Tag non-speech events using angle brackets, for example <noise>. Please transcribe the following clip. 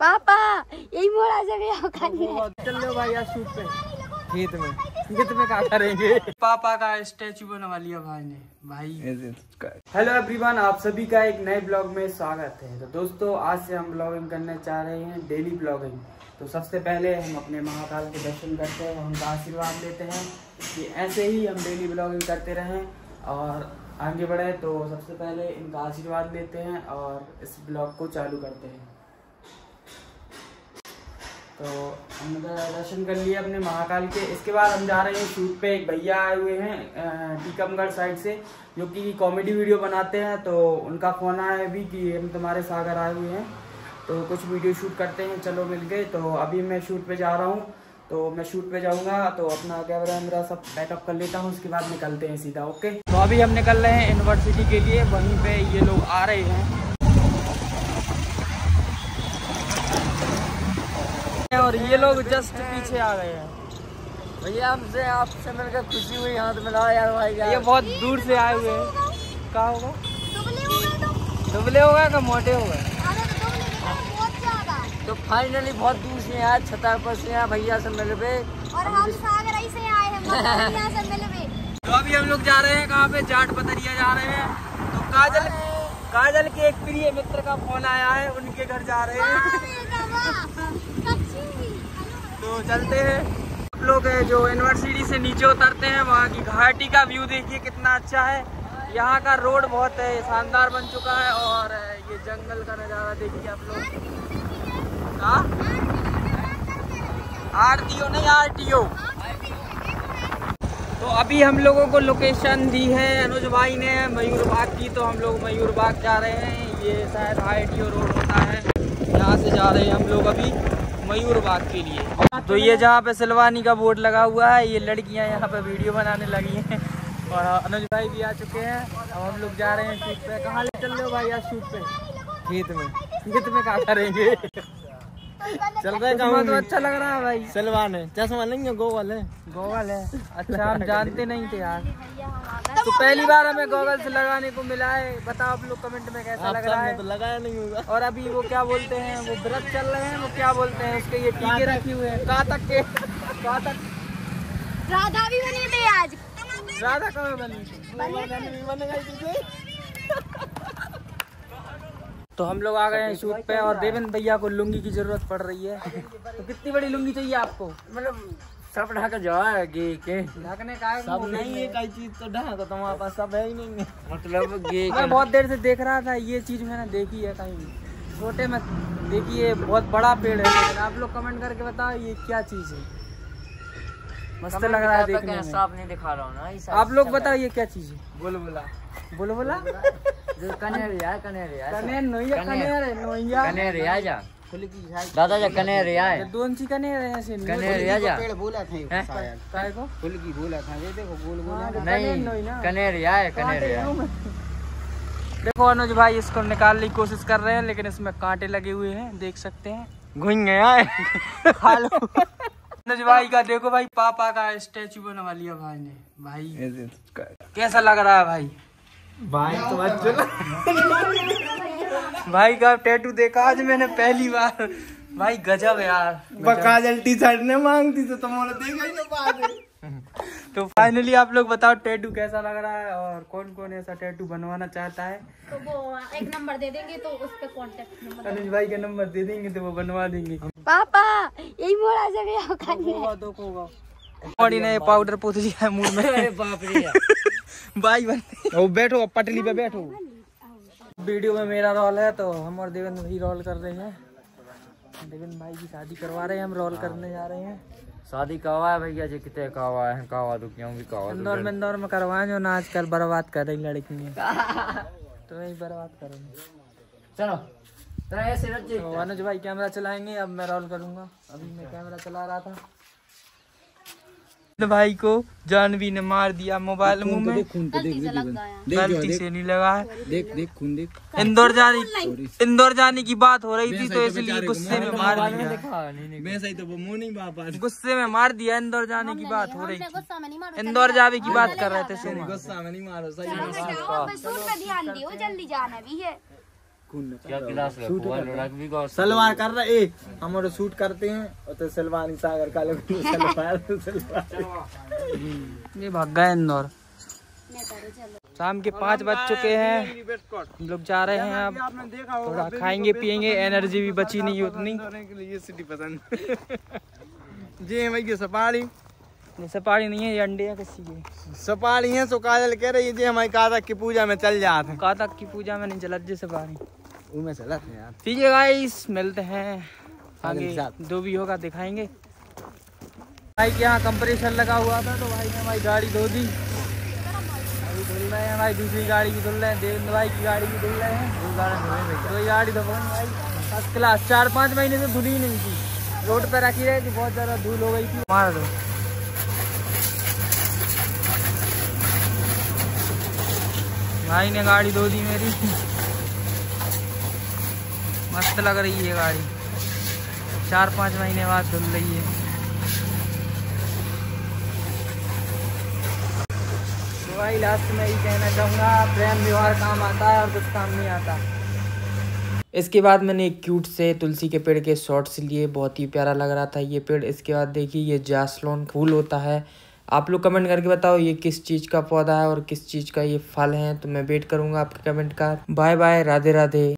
पापा यही मोड़ा से भी चल लो भाई आज शूट पे। खेत में। खेत में क्या करेंगे? पापा का स्टेचू बनवा लिया भाई ने भाई। हेलो एवरीवन आप सभी का एक नए ब्लॉग में स्वागत है। तो दोस्तों आज से हम ब्लॉगिंग करने चाह रहे हैं डेली ब्लॉगिंग तो सबसे पहले हम अपने महाकाल के दर्शन करते हैं उनका आशीर्वाद लेते हैं कि ऐसे ही हम डेली ब्लॉगिंग करते रहें और आगे बढ़े। तो सबसे पहले इनका आशीर्वाद लेते हैं और इस ब्लॉग को चालू करते हैं। तो हमने तो दर्शन कर लिए अपने महाकाल के। इसके बाद हम जा रहे हैं शूट पे। एक भैया आए हुए हैं टीकमगढ़ साइड से, जो कि कॉमेडी वीडियो बनाते हैं। तो उनका फ़ोन आया अभी कि हम तुम्हारे सागर आए हुए हैं। तो कुछ वीडियो शूट करते हैं। चलो मिल गए तो अभी मैं शूट पे जा रहा हूँ। तो मैं शूट पे जाऊँगा। तो अपना कैमरा मेरा सब पैकअप कर लेता हूँ। उसके बाद निकलते हैं सीधा ओके तो अभी हम निकल रहे हैं यूनिवर्सिटी के लिए। वहीं पर ये लोग आ रहे हैं। और ये लोग जस्ट पीछे आ गए हैं। भैया हमसे आपसे मिलकर खुशी हुई हाथ मिलाओ यार भाई ये बहुत दूर से आए हुए हैं। क्या होगा? दुबले हो गए का मोटे हो गए? तो फाइनली बहुत दूर से आए छतरपुर से आए भैया से मिल गए और हम सागर से आए हैं मतलब <laughs> यहाँ से मिलवे तो अभी हम लोग जा रहे हैं कहाँ पे? जाट पतरिया जा रहे हैं। तो काजल काजल के एक प्रिय मित्र का फ़ोन आया है उनके घर जा रहे हैं। तो चलते हैं। आप लोग जो यूनिवर्सिटी से नीचे उतरते हैं, वहाँ की घाटी का व्यू देखिए कितना अच्छा है। यहाँ का रोड बहुत शानदार बन चुका है और ये जंगल का नज़ारा देखिए आप लोग। हाँ? आर टी ओ नहीं आर टी ओ तो अभी हम लोगों को लोकेशन दी है अनुज भाई ने, मयूर बाग की तो हम लोग मयूर बाग जा रहे हैं। ये शायद आई टी ओ रोड होता है। यहाँ से जा रहे हैं हम लोग अभी मयूर बाग के लिए। तो ये जहाँ पे सिलवानी का बोर्ड लगा हुआ है, ये लड़कियाँ यहाँ पे वीडियो बनाने लगी हैं। और अनुज भाई भी आ चुके हैं। अब हम लोग जा रहे हैं शूट पे। कहाँ ले चल रहे हो भाई आज शूट पे? खेत में। खेत में कहा करेंगे? चल रहे तो अच्छा लग रहा है भाई। सलवान। है चश्मा नहीं है गोवल है। गोगल है। अच्छा हम जानते नहीं थे यार। तो पहली बार हमें गॉगल से लगाने को मिला है। बताओ आप लोग कमेंट में कैसा लग रहा है। तो लगाया नहीं होगा। और अभी वो क्या बोलते हैं वो व्रत चल रहे हैं वो क्या बोलते हैं उसके ये टीके रखे हुए हैं। कहाँ तक के। कहा तक राधा भी बने थे आज। राधा कहाँ बनी तो हम लोग आ गए हैं शूट पे और देवेंद्र भैया को लुंगी की ज़रूरत पड़ रही है। तो कितनी बड़ी लुंगी चाहिए आपको? मतलब सब ढाका गे के। ढकने का सब नहीं है कई चीज़ तो ढाका तुम्हारे पास सब है ही नहीं है। मतलब <laughs> गे मैं बहुत देर से देख रहा था ये चीज़ मैंने देखी है कहीं। छोटे में देखिए बहुत बड़ा पेड़ है। लेकिन आप लोग कमेंट करके बताओ ये क्या चीज़ है। मस्त लग रहा है देखने में। साफ़ नहीं दिखा रहा हूँ ना आप लोग बताओ ये क्या चीज़ है? बुलबुला। बुलबुला? <laughs> जो कनेरिया कनेरिया कनेर नोइया कनेर है नोइया कनेरिया जा दादा जा कनेरिया है दोन सी कनेर है ऐसे नहीं कनेरिया जा बोला था हैं? काय को फुल की बोला था ये देखो गोल गोल नहीं कनेरिया है कनेरिया देखो अनुज भाई इसको निकालने की कोशिश कर रहे हैं लेकिन इसमें कांटे लगे हुए हैं देख सकते हैं। घुन गया है। खा लो। अनुज भाई का देखो भाई पापा का स्टैचू बनवा लिया भाई ने। भाई कैसा लग रहा है भाई? भाई तो भाई का टैटू देखा आज मैंने पहली बार। भाई गजब यार काजल टी शर्ट ने मांगती तो तुम्हारे देखा ही ना बाद तो फाइनली आप लोग बताओ टैटू कैसा लग रहा है और कौन कौन ऐसा टैटू बनवाना चाहता है? तो वो एक नंबर दे देंगे तो उस पे कांटेक्ट नंबर अनुज भाई का नंबर दे देंगे तो वो बनवा देंगे। पापा यही मोड़ा से भी आओ खाने बॉडी ने पाउडर पोत दिया है मुँह में। बाप रे भाई बन ओ बैठो पटली पे बैठो। वीडियो में मेरा रोल है तो हम और देवेंद्र भाई रोल कर रहे हैं। देवेंद्र भाई की शादी करवा रहे हैं हम रोल करने जा रहे हैं। शादी कवा है भैया जी? कितने कवा है? कवा तो क्यों भी कवा इंदौर में इंदौर में करवाए जो ना आजकल बर्बाद कर रही लड़की तो वही बर्बाद करेंगे। चलो तो ऐसे रख तो अनुज भाई कैमरा चलाएँगे अब मैं रोल करूँगा। अभी मैं कैमरा चला रहा था। भाई को जानवी ने मार दिया मोबाइल मुँह में। खून तो देख देख गलती से नहीं लगा है। देख देख खून देख। इंदौर जाने इंदौर जाने की बात हो रही थी तो इसलिए गुस्से में मार दिया। तो वो मुँह नहीं बापा गुस्से में मार दिया इंदौर जाने की बात हो रही थी। गुस्सा में नहीं मारो इंदौर जाने की बात कर रहे थे गुस्सा में नहीं मारो सही है। सलवार कर रहा ए हम और शूट करते हैं। और तो सलवार सागर का लोग सलवार सलवार। ये भाग गए इंदौर। शाम के पाँच बज चुके हैं। हम लोग जा रहे हैं अब। आपने देखा होगा थोड़ा खाएँगे पियेंगे एनर्जी भी बची नहीं उतनी। ये सिटी पसंद। <laughs> जी है भैया सपाड़ी। ये सपाड़ी नहीं है ये अंडे है किसी के। सपाड़ी है सो काजल कह रही है जी हमारी कादक की पूजा में चल जाते हैं। कातक की पूजा में नहीं चला जी सपाड़ी। उनमें यार। ठीक है गाइस मिलते हैं। आगे जो भी होगा दिखाएँगे। भाई के यहाँ कंप्रेसर लगा हुआ था? तो भाई ने हमारी गाड़ी धो दी। अभी धुल रहे हैं भाई दूसरी गाड़ी भी धुल रहे हैं। देवेंद्र भाई की गाड़ी भी धुल रहे हैं। दो गाड़ी धो दो गाड़ी धो भाई। फ़र्स्ट क्लास चार पाँच महीने से धुली ही नहीं थी। रोड पर रखी रही थी बहुत ज़्यादा धूल हो गई थी। मार दो। भाई ने गाड़ी धो दी मेरी। मस्त लग रही है गाड़ी। चार पाँच महीने बाद धुल रही है। तो भाई लास्ट में यही कहना चाहूँगा, प्रेम व्यवहार काम आता है और कुछ काम नहीं आता। इसके बाद मैंने क्यूट से तुलसी के पेड़ के शॉर्ट्स लिए, बहुत ही प्यारा लग रहा था ये पेड़। इसके बाद देखिए, ये जासलोन फूल होता है। आप लोग कमेंट करके बताओ, ये किस चीज़ का पौधा है और किस चीज़ का ये फल है? तो मैं वेट करूँगा आपके कमेंट का। Bye bye Radhe Radhe.